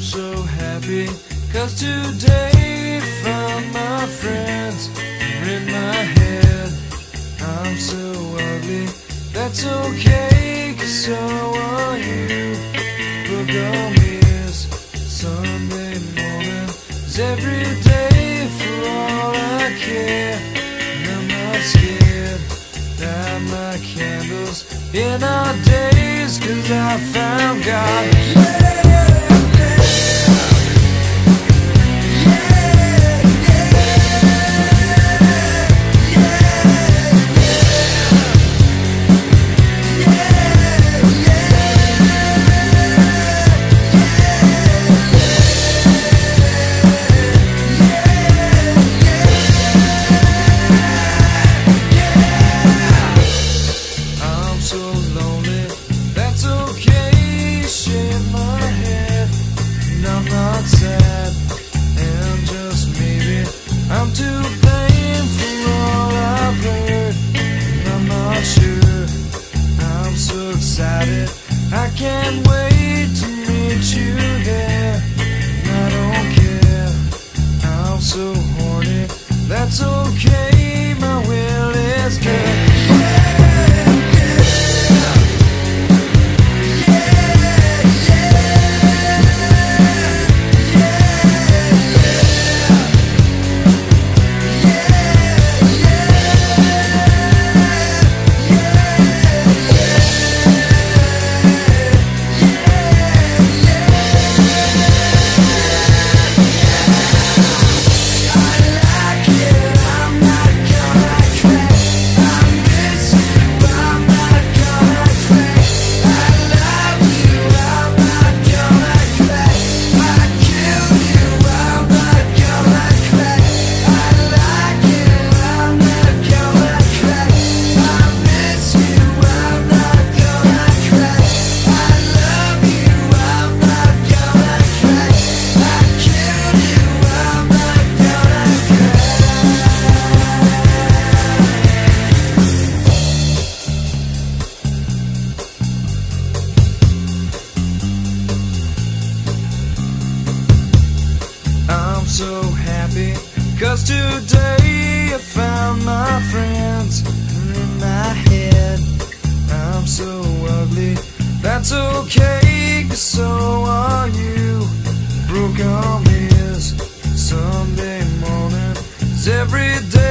happy. Cause today found my friends are in my head. I'm so ugly, that's okay Cause so are you. Book on is Sunday morning. Is every day for all I care And I'm not scared. Light my candles in our days Cause I found God I can't wait Cause today I found my friends in my head. I'm so ugly. That's okay, cause so are you. Broke on is Sunday morning. Is every day